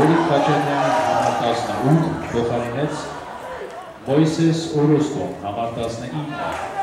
Գորիկ Խաչատրյանին համար 18 փոխարինեց Մոյսես Օրոստոն համար 19